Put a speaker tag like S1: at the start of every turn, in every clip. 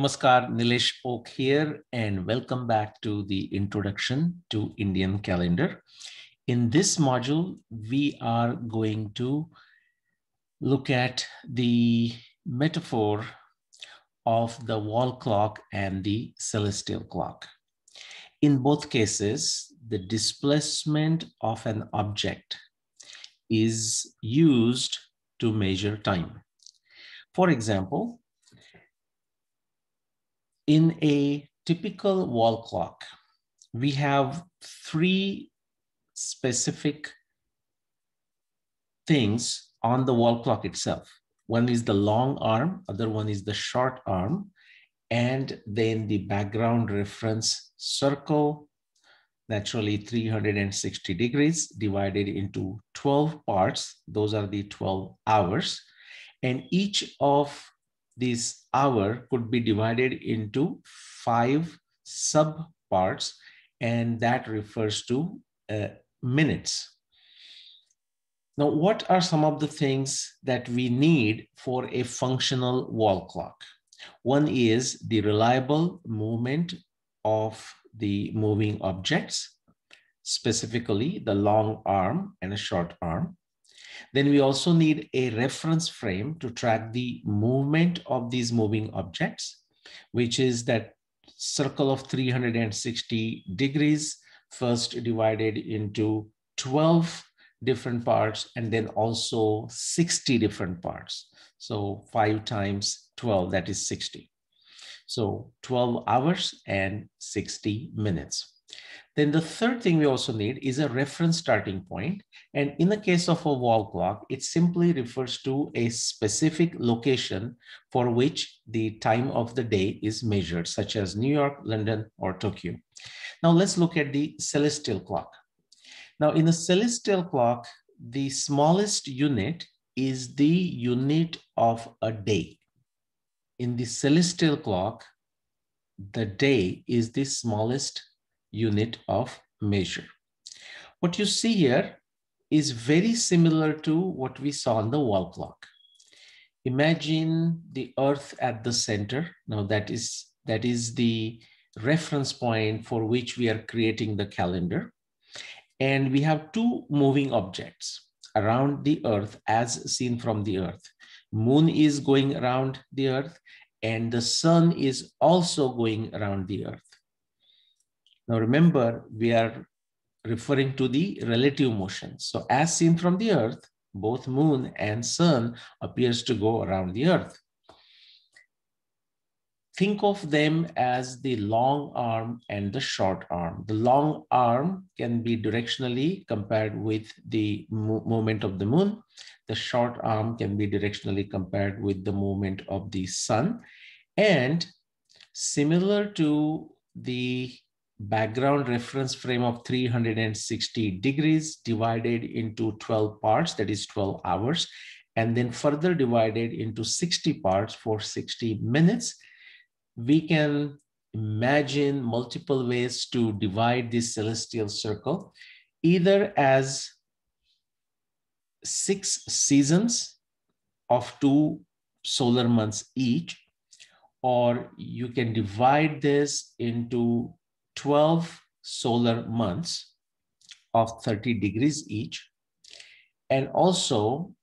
S1: Namaskar, Nilesh Oak here, and welcome back to the introduction to Indian calendar. In this module, we are going to look at the metaphor of the wall clock and the celestial clock. In both cases, the displacement of an object is used to measure time. For example, in a typical wall clock, we have three specific things on the wall clock itself. One is the long arm, other one is the short arm, and then the background reference circle, naturally 360 degrees divided into 12 parts. Those are the 12 hours. And each of this hour could be divided into five sub parts, and that refers to uh, minutes. Now, what are some of the things that we need for a functional wall clock? One is the reliable movement of the moving objects, specifically the long arm and a short arm. Then we also need a reference frame to track the movement of these moving objects, which is that circle of 360 degrees, first divided into 12 different parts, and then also 60 different parts. So five times 12, that is 60. So 12 hours and 60 minutes. Then the third thing we also need is a reference starting point. And in the case of a wall clock, it simply refers to a specific location for which the time of the day is measured, such as New York, London, or Tokyo. Now let's look at the celestial clock. Now in the celestial clock, the smallest unit is the unit of a day. In the celestial clock, the day is the smallest unit of measure. What you see here is very similar to what we saw on the wall clock. Imagine the earth at the center. Now that is, that is the reference point for which we are creating the calendar. And we have two moving objects around the earth as seen from the earth. Moon is going around the earth and the sun is also going around the earth. Now remember, we are referring to the relative motion. So as seen from the earth, both moon and sun appears to go around the earth. Think of them as the long arm and the short arm. The long arm can be directionally compared with the mo movement of the moon. The short arm can be directionally compared with the movement of the sun. And similar to the background reference frame of 360 degrees divided into 12 parts, that is 12 hours, and then further divided into 60 parts for 60 minutes. We can imagine multiple ways to divide this celestial circle, either as six seasons of two solar months each, or you can divide this into 12 solar months of 30 degrees each. And also,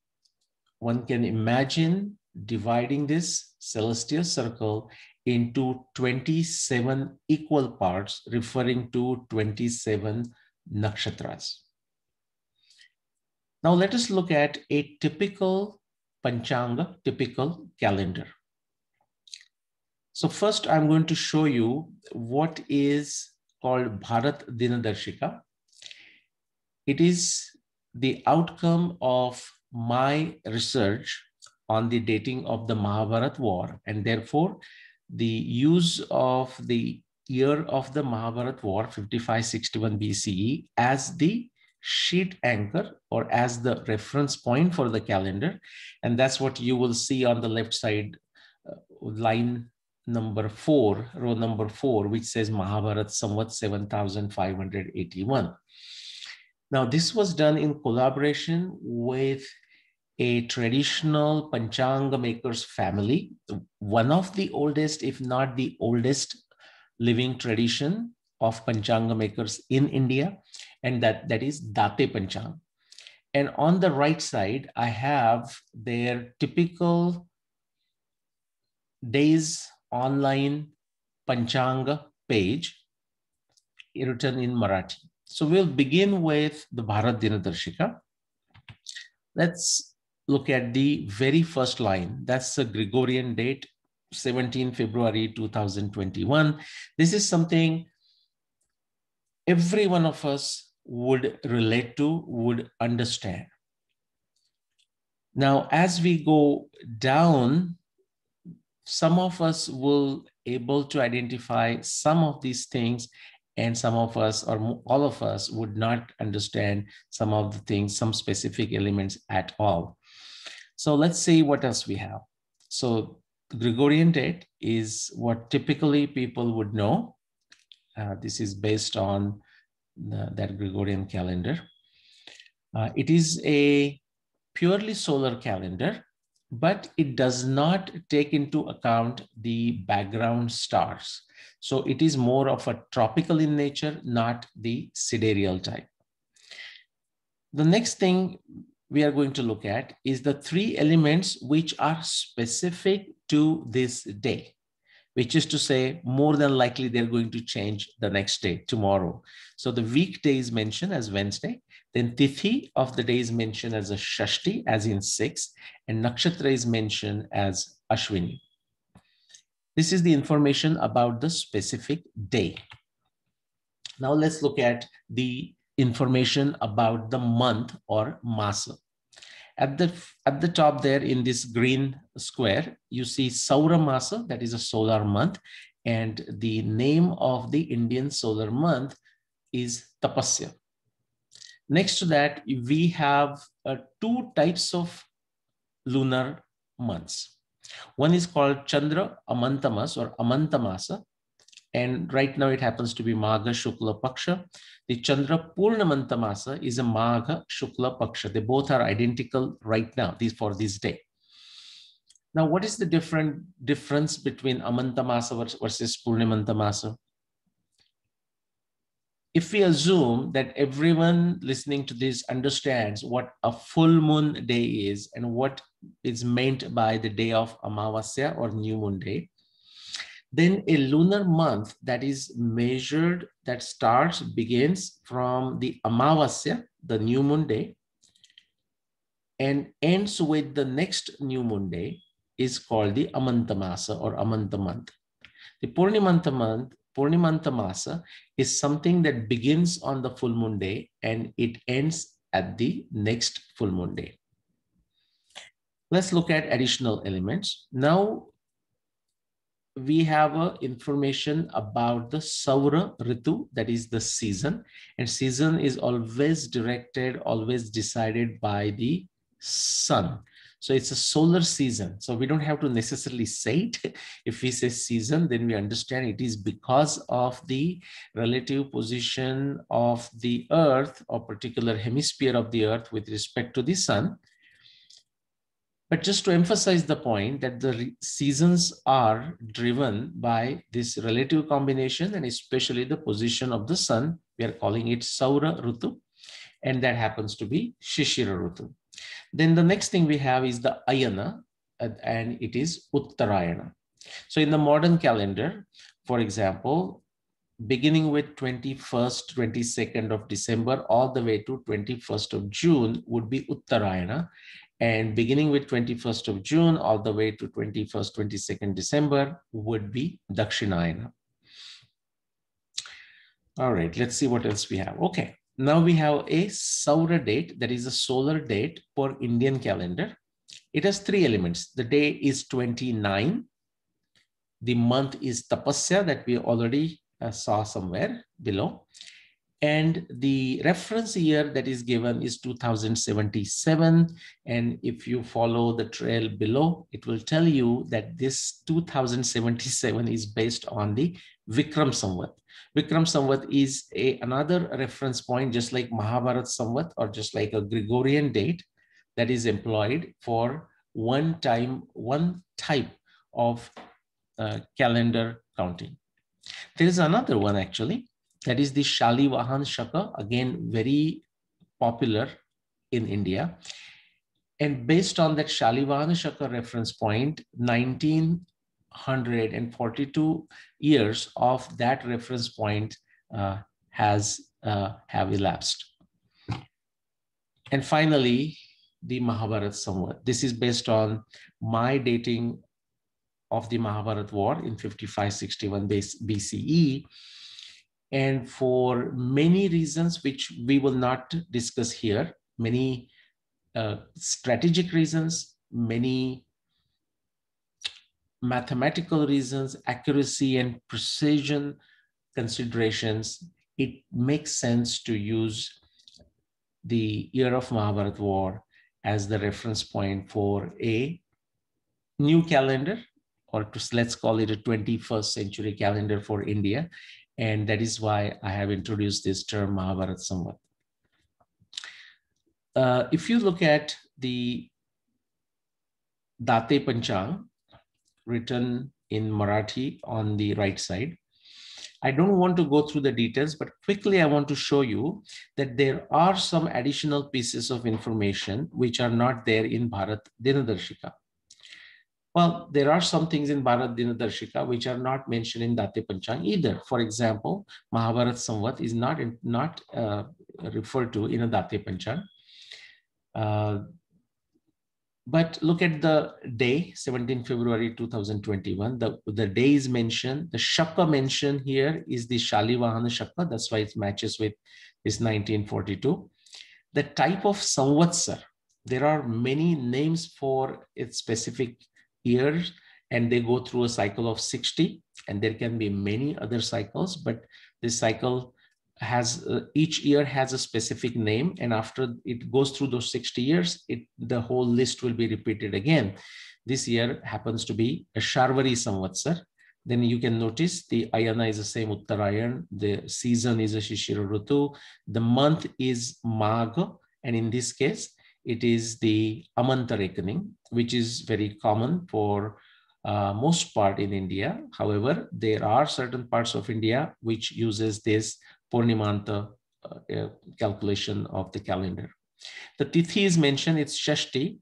S1: one can imagine dividing this celestial circle into 27 equal parts, referring to 27 nakshatras. Now let us look at a typical Panchanga, typical calendar. So first I'm going to show you what is called Bharat Dinadarshika. It is the outcome of my research on the dating of the Mahabharat war and therefore the use of the year of the Mahabharat war 5561 BCE as the sheet anchor or as the reference point for the calendar and that's what you will see on the left side uh, line number four, row number four, which says Mahabharat Samvat 7581. Now, this was done in collaboration with a traditional Panchanga makers family, one of the oldest, if not the oldest living tradition of Panchanga makers in India, and that, that is Date Panchang. And on the right side, I have their typical days online Panchanga page written in Marathi. So we'll begin with the Bharat Dinadarshika. Let's look at the very first line. That's the Gregorian date, 17 February 2021. This is something every one of us would relate to, would understand. Now, as we go down, some of us will able to identify some of these things and some of us or all of us would not understand some of the things, some specific elements at all. So let's see what else we have. So Gregorian date is what typically people would know. Uh, this is based on the, that Gregorian calendar. Uh, it is a purely solar calendar, but it does not take into account the background stars. So it is more of a tropical in nature, not the sidereal type. The next thing we are going to look at is the three elements which are specific to this day, which is to say more than likely they're going to change the next day, tomorrow. So the weekday is mentioned as Wednesday, then Tithi of the day is mentioned as a Shashti, as in six, and Nakshatra is mentioned as Ashwini. This is the information about the specific day. Now let's look at the information about the month or masa. At the, at the top there in this green square, you see Saura Masa, that is a solar month. And the name of the Indian solar month is Tapasya. Next to that, we have uh, two types of lunar months. One is called Chandra Amantamas or Amantamasa. And right now it happens to be Magha Shukla Paksha. The Chandra Purnamantamasa is a Magha Shukla Paksha. They both are identical right now, these for this day. Now, what is the different difference between Amantamasa versus Purnamantamasa? If we assume that everyone listening to this understands what a full moon day is and what is meant by the day of Amavasya or new moon day, then a lunar month that is measured, that starts, begins from the Amavasya, the new moon day, and ends with the next new moon day is called the Amantamasa or Amanta month. The Purnimanta month Purnimanta Masa is something that begins on the full moon day and it ends at the next full moon day. Let's look at additional elements. Now we have uh, information about the Saura Ritu, that is the season. And season is always directed, always decided by the sun. So it's a solar season. So we don't have to necessarily say it. If we say season, then we understand it is because of the relative position of the earth or particular hemisphere of the earth with respect to the sun. But just to emphasize the point that the seasons are driven by this relative combination and especially the position of the sun, we are calling it Saura Rutu, and that happens to be Shishira Rutu. Then the next thing we have is the Ayana, uh, and it is Uttarayana. So in the modern calendar, for example, beginning with 21st, 22nd of December, all the way to 21st of June would be Uttarayana. And beginning with 21st of June, all the way to 21st, 22nd December would be Dakshinayana. All right, let's see what else we have. Okay, now we have a Saura date, that is a solar date for Indian calendar. It has three elements. The day is 29. The month is Tapasya that we already uh, saw somewhere below. And the reference year that is given is 2077. And if you follow the trail below, it will tell you that this 2077 is based on the Vikram Samvat. Vikram Samvat is a, another reference point, just like Mahabharat Samvat or just like a Gregorian date. that is employed for one time, one type of uh, calendar counting. There is another one actually, that is the Shalivahan Shaka, again, very popular in India. And based on that Shalivahan Shaka reference point, 1942 years of that reference point uh, has uh, have elapsed. And finally, the Mahabharat Samvat. This is based on my dating of the Mahabharat war in 5561 BCE. And for many reasons, which we will not discuss here, many uh, strategic reasons, many mathematical reasons, accuracy and precision considerations, it makes sense to use the year of Mahabharat war as the reference point for a new calendar, or to, let's call it a 21st century calendar for India. And that is why I have introduced this term Mahabharat Samvat. Uh, if you look at the Date Panchang written in Marathi on the right side, I don't want to go through the details, but quickly I want to show you that there are some additional pieces of information which are not there in Bharat Dinadarshika. Well, there are some things in Bharat Dinadarshika which are not mentioned in Date Panchang either. For example, Mahabharat Samvat is not, in, not uh, referred to in a Date Panchang. Uh, but look at the day, 17 February 2021. The, the day is mentioned. The Shaka mentioned here is the Shalivahana Shaka. That's why it matches with this 1942. The type of Samvatsar, there are many names for its specific years and they go through a cycle of 60 and there can be many other cycles, but this cycle has uh, each year has a specific name and after it goes through those 60 years it the whole list will be repeated again. This year happens to be a sharvari samvatsar. Then you can notice the ayana is the same uttarayan the season is a shishira rutu the month is Magh and in this case it is the amanta reckoning which is very common for uh, most part in India. However, there are certain parts of India which uses this Purnimanta uh, uh, calculation of the calendar. The Tithi is mentioned, it's Shashti,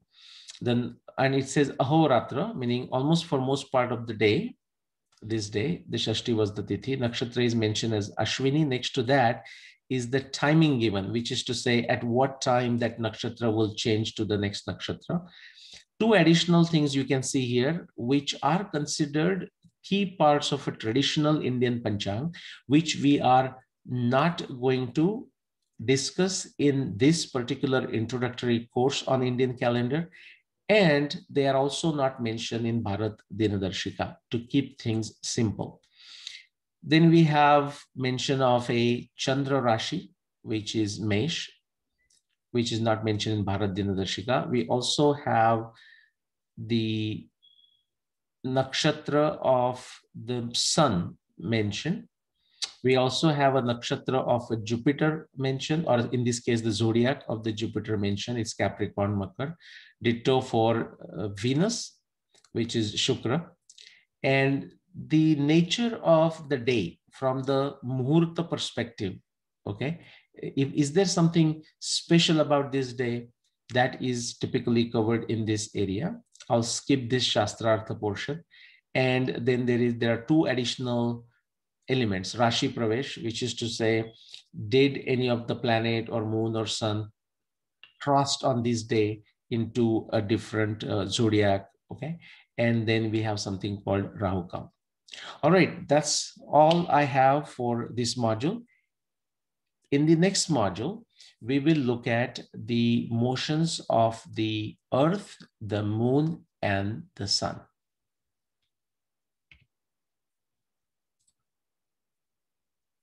S1: then, and it says Ahoratra, meaning almost for most part of the day, this day, the Shashti was the Tithi. Nakshatra is mentioned as Ashwini. Next to that is the timing given, which is to say at what time that nakshatra will change to the next nakshatra. Two additional things you can see here, which are considered key parts of a traditional Indian Panchang, which we are not going to discuss in this particular introductory course on Indian calendar. And they are also not mentioned in Bharat Dinadarshika to keep things simple. Then we have mention of a Chandra Rashi, which is Mesh, which is not mentioned in Bharat Dinadarshika. We also have the nakshatra of the sun mentioned, we also have a nakshatra of a Jupiter mentioned, or in this case, the zodiac of the Jupiter mentioned, it's Capricorn Makar. Ditto for uh, Venus, which is Shukra. And the nature of the day from the Muhurta perspective, okay? If, is there something special about this day that is typically covered in this area? I'll skip this Shastrartha portion. And then there is there are two additional elements, Rashi Pravesh, which is to say, did any of the planet or moon or sun crossed on this day into a different uh, zodiac, okay? And then we have something called rahu Rahukam. All right, that's all I have for this module. In the next module, we will look at the motions of the earth, the moon, and the sun.